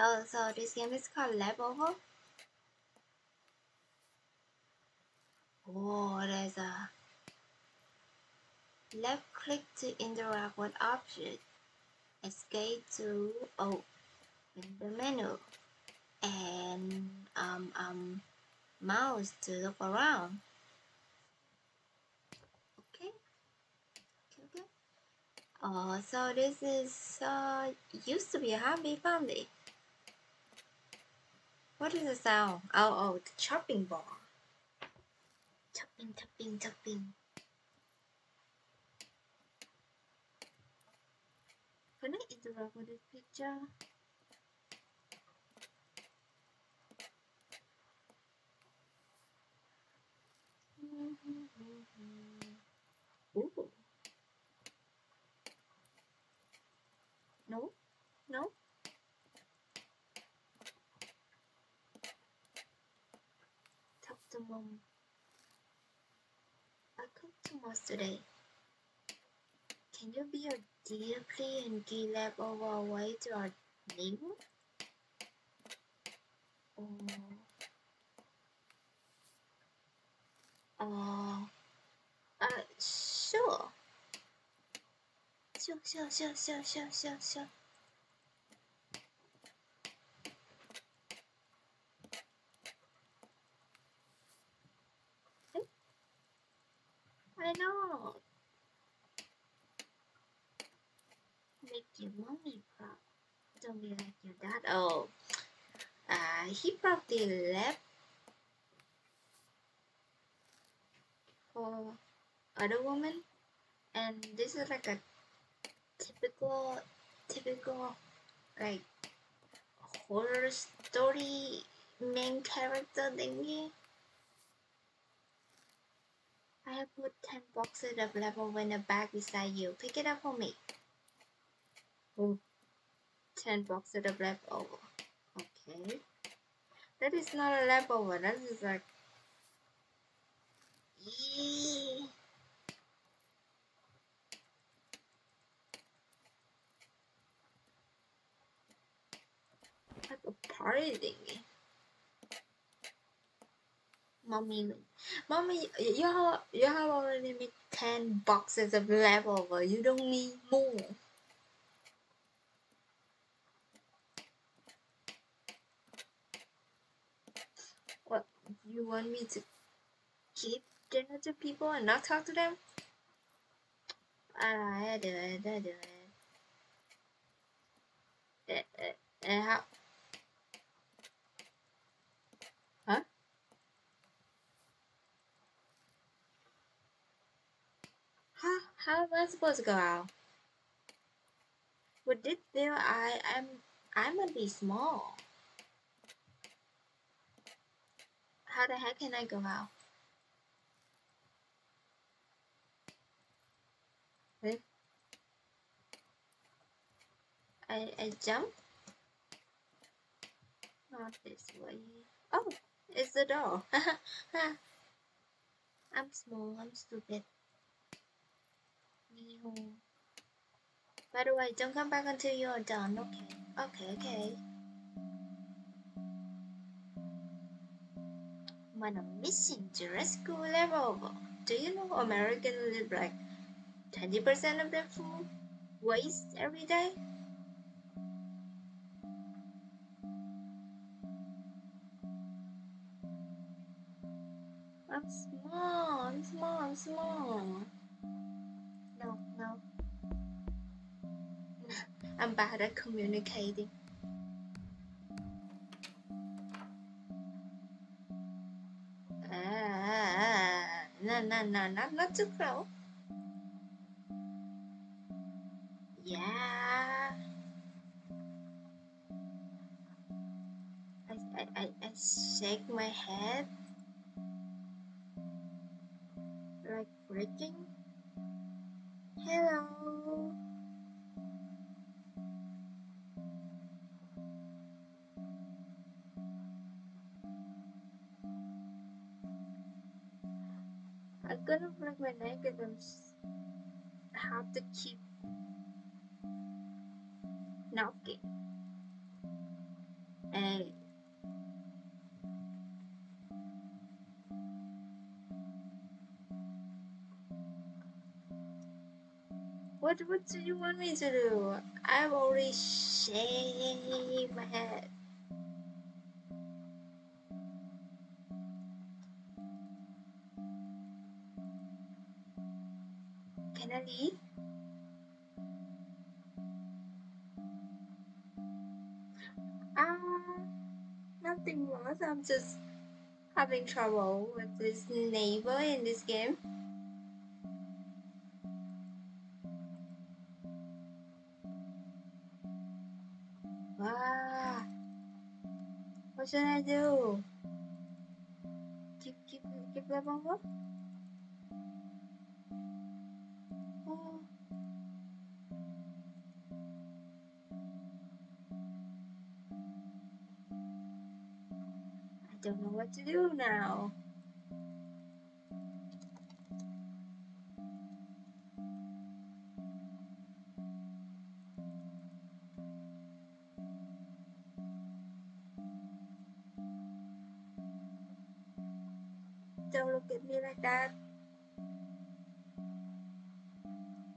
So, so this game is called Leftover. Oh, there's a left click to interact with object. Escape to open the menu and um, um, mouse to look around. Okay. Okay. okay. Oh, so this is uh, used to be a happy family. What is the sound? Oh, oh, the chopping ball. Chopping, chopping, chopping. Can I interact with this picture? Ooh. No? No? Talk to mom. I come to Mars today. Can you be a dear play and give over way to our neighbor? Or uh, uh, sure. Sure, sure, sure, sure, sure, sure, sure. I know. Make your mommy proud. Don't be like your dad. Oh, uh, probably left for other woman, and this is like a typical, typical, like horror story main character thingy. I have put 10 boxes of level in a bag beside you. Pick it up for me. Oh, 10 boxes of leftover. Okay. That is not a leftover. That is like... Like a party thingy. Mommy, mommy, you have you have already made ten boxes of leftover. You don't need more. What you want me to keep dinner to people and not talk to them? I do it. I do it. Eh, eh, eh, how? Huh? How, how am I supposed to go out? With this bill, I am I'm gonna be small. How the heck can I go out? Wait. I I jump? Not this way. Oh, it's the door. I'm small. I'm stupid. By the way, don't come back until you're done, okay? Okay, okay. On a mission to rescue level. Do you know Americans live like 20% of their food waste every day? I'm small, I'm small, I'm small. No, no. I'm bad at communicating. No, not, too close. Yeah. I, I, I, I shake my head like breaking. Hello. don't like my negatives have to keep knocking. And what what do you want me to do? I've already shaved my head. Nothing was. I'm just having trouble with this neighbor in this game. Wow. What should I do? Keep keep keep level up? To do now. Don't look at me like that.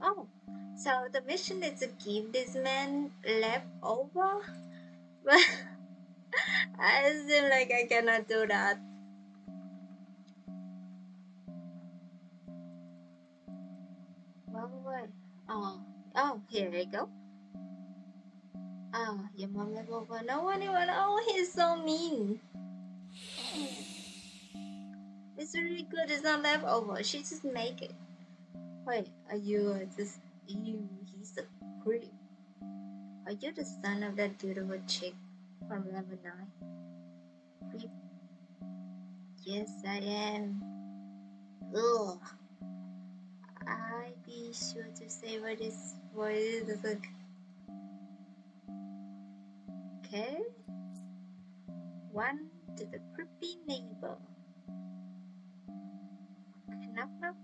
Oh, so the mission is to give this man leftover? But I seem like I cannot do that. Oh, oh, here we go. Oh, your mom leftover. No one even. Oh, he's so mean. It's really good. It's not leftover. She just make it. Wait, are you uh, just you? He's a creep. Are you the son of that beautiful chick from level nine? Creep. Yes, I am. Ugh. I be sure to say what is what is the Okay. One to the creepy neighbor. Knock knock.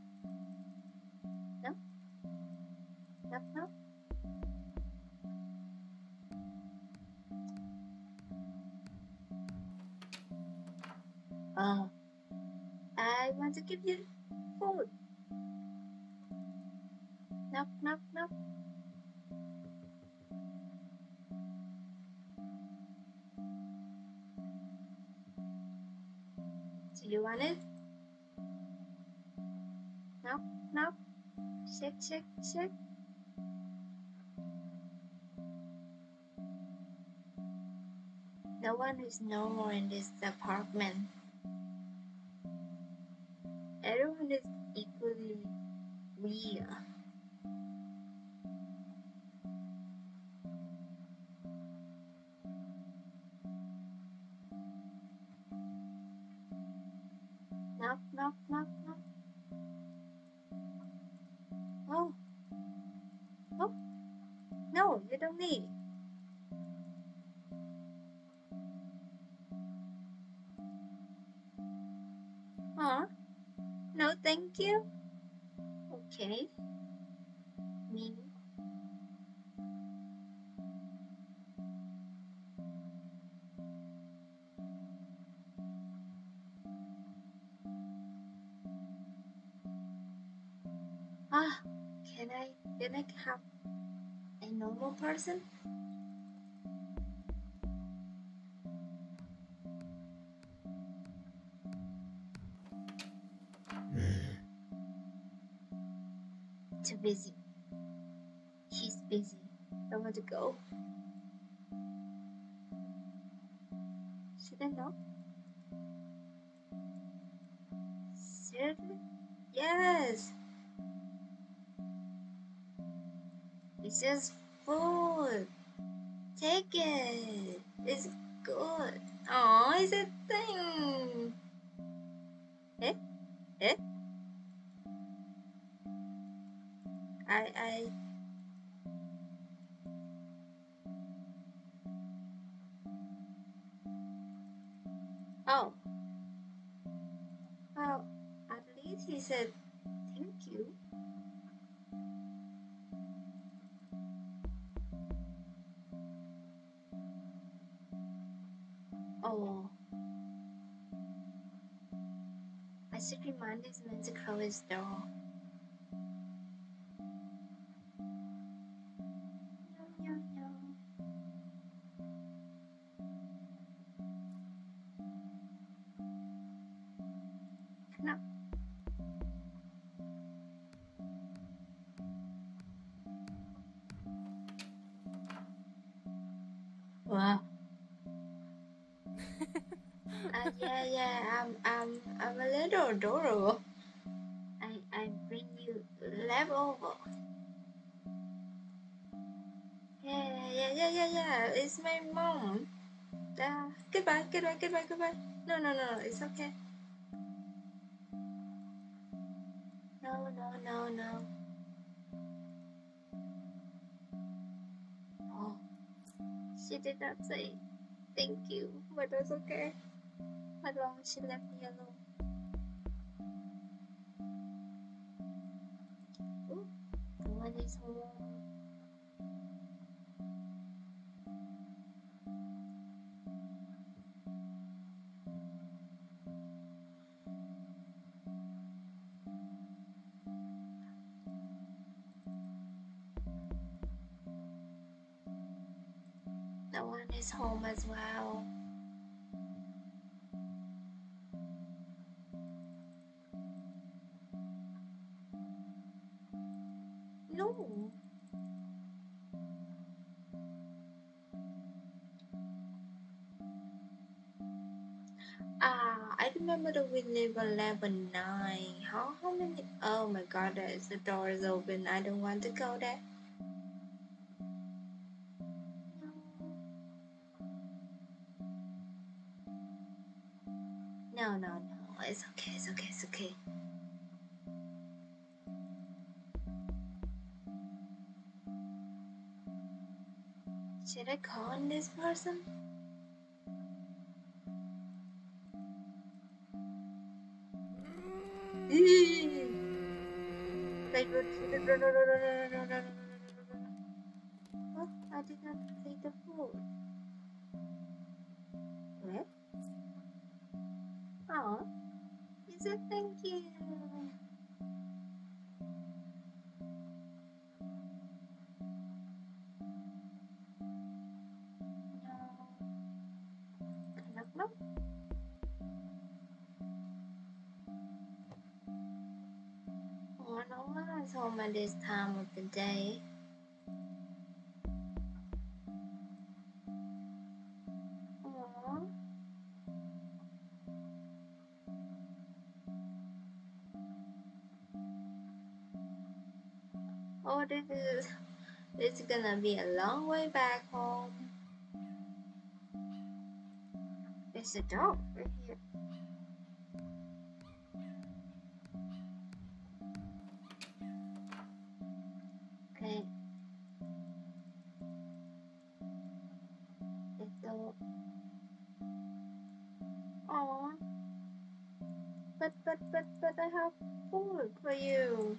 Knock knock. Shake shake shake. No one is normal in this apartment. Everyone is equally weird. Can I have a normal person? Too busy. He's busy. I want to go. It. It's good. Oh, it's a thing. Eh? Eh? I I was though. Wow. Uh, yeah, yeah, I'm, I'm, I'm a little adorable level over. Yeah, yeah, yeah, yeah, yeah. It's my mom. Uh, goodbye, goodbye, goodbye, goodbye. No, no, no, it's okay. No, no, no, no. Oh, she did not say thank you, but that's okay. As long she left me alone. Is home. The one is home as well. Level 9. How, how many? Oh my god, the door is open. I don't want to go there. No, no, no. It's okay, it's okay, it's okay. Should I call this person? No, no, no, no, no, no, no, no, no, no, no, Oh, I did not take the food. Is home at this time of the day. Oh, this is is gonna be a long way back home. It's a dog Aw. But but but but I have food for you.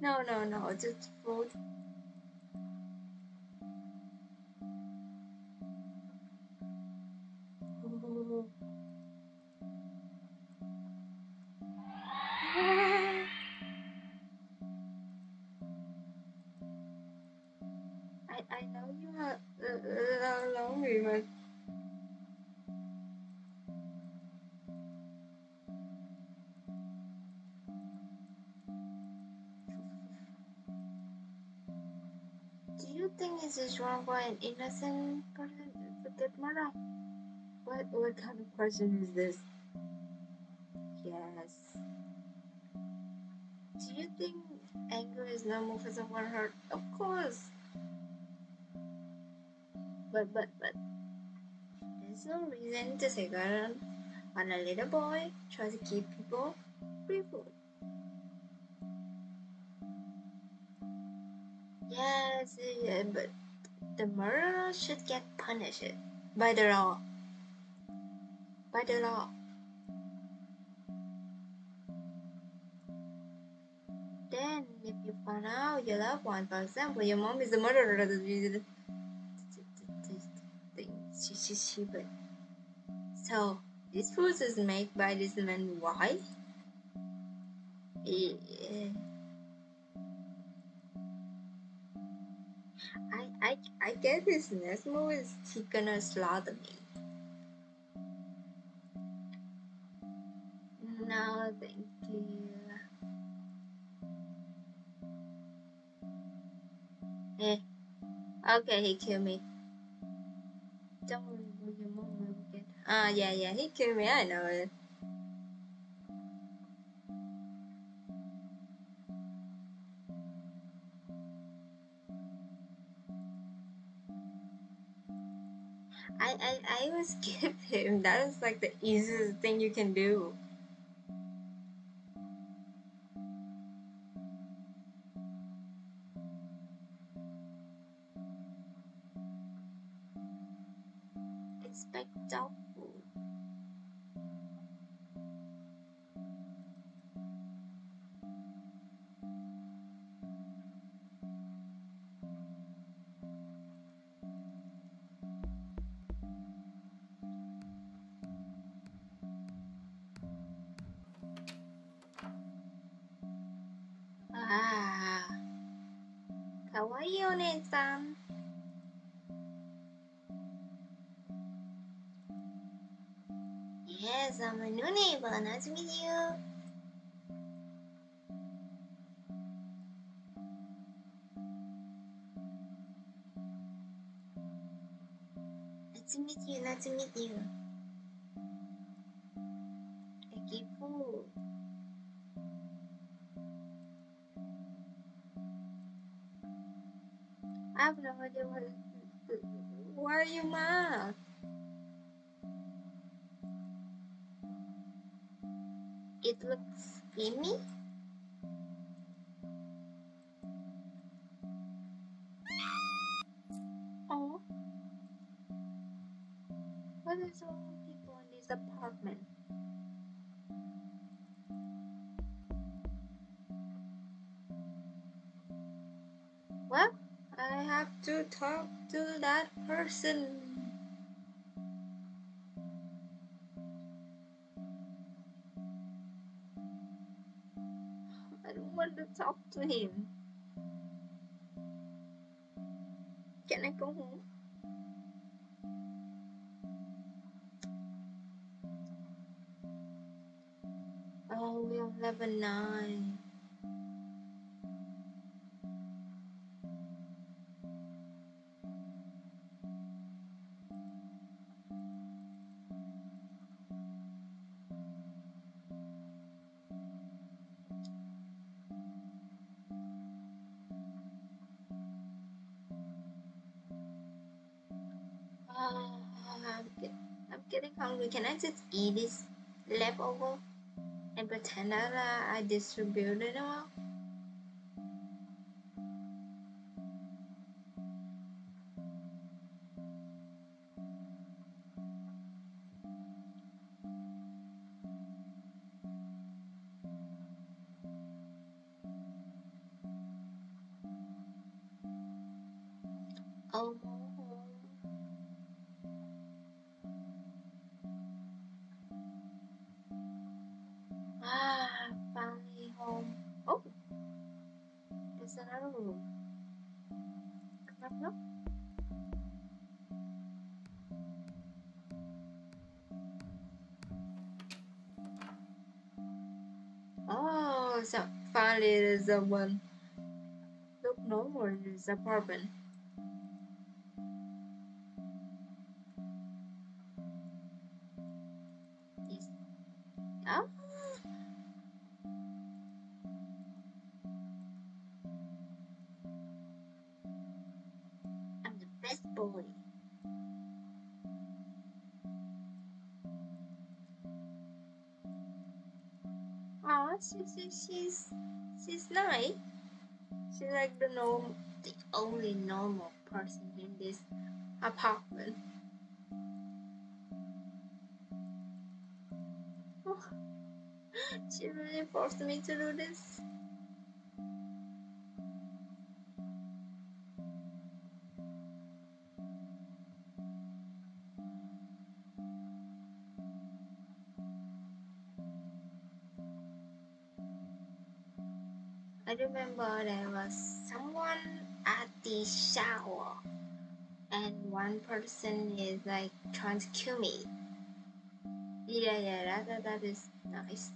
No, no, no, just food. It's just wrong for an innocent person to get murdered? What what kind of question is this? Yes. Do you think anger is normal for someone hurt? Of course. But but but there's no reason to take on on a little boy tries to keep people free food. Yes, yeah, but the murderer should get punished by the law. By the law. Then, if you find out your loved one, for example, your mom is the murderer, she, she, she, but. So, this food is made by this man. Why? Eh, eh. I I I get this next move is he gonna slaughter me. No, thank you. Eh. Okay, he killed me. Don't worry, your mom will get. Ah, yeah, yeah, he killed me. I know it. I, give him. That is like the easiest thing you can do. ああかわいいお姉ちゃんいえざむぬねばなじみじゅなつみじゅなつみじゅ Idea what. Why are you mad? It looks creamy. Person. I don't want to talk to him. Can I go home? Oh, we're on level 9. Hungry. Can just eat this leftover and pretend that uh, I distributed it all? Oh, finally there's someone. Look normal in this apartment. Yes. Oh. I'm the best boy. Oh, she, she, she's she's nice. She's like the norm, the only normal person in this apartment. Oh, she really forced me to do this. I remember there was someone at the shower and one person is like trying to kill me. Yeah, yeah, that, that, that is nice.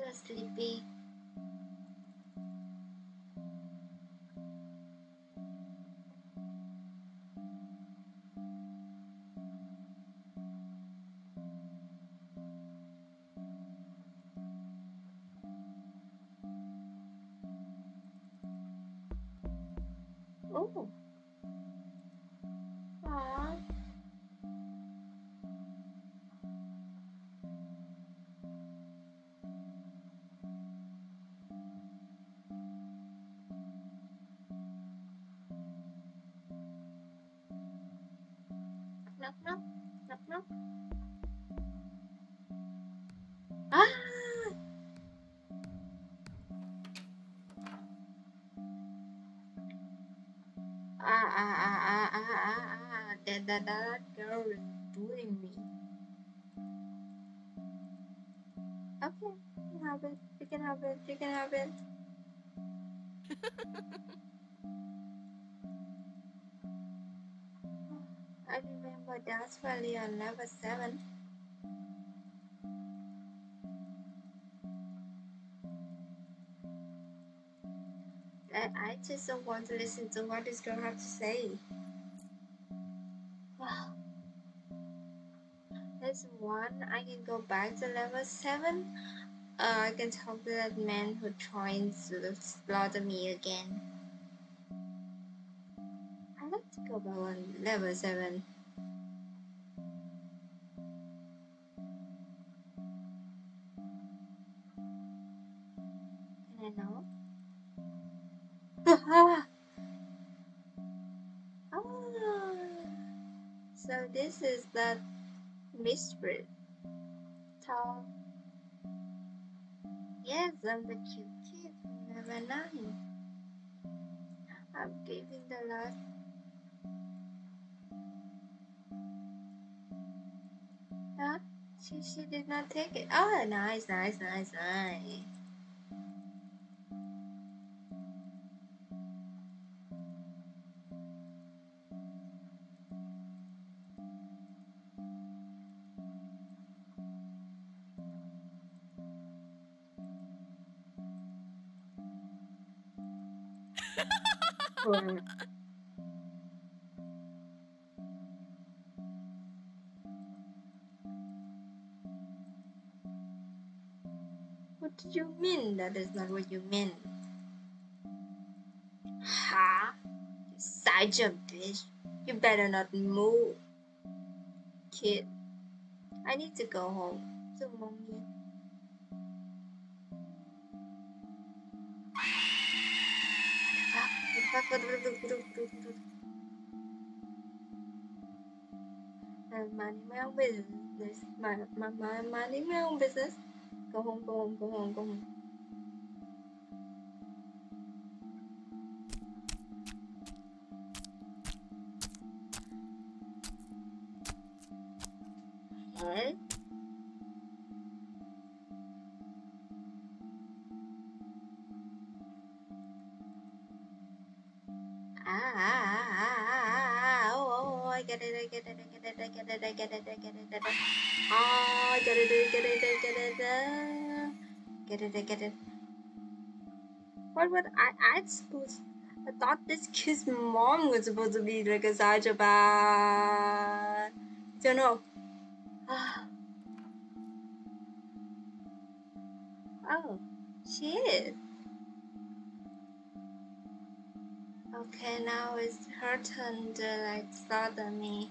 So sleepy. Oh. That that girl is doing me. Okay, you can have it. You can have it. You can have it. I remember that's Valley on level seven. I, I just don't want to listen to what this girl have to say. 1 I can go back to level 7 uh, I can talk to that man who tries to slaughter me again I like to go back on level 7 Can I know? ah! So this is the mystery. Tall. Yes, I'm the cute kid from level nine. I'm giving the last. Huh? She she did not take it. Oh, nice, nice, nice, nice. What do you mean? That is not what you mean. Ha! You side jump, bitch. You better not move. Kid. I need to go home. So mommy. What the fuck, what the fuck. I'm minding my own business. My, my, my, minding my own business. Go home, go home, go home, go home. Ah, oh, oh, I get it, I get it, I get it, I get it, I get it, I get it, I get it. I get it, I get it, get it, I get it. What would I, I suppose, I thought this kid's mom was supposed to be like a psychopath. Don't know. Oh, she Okay, now it's her turn to like slaughter me.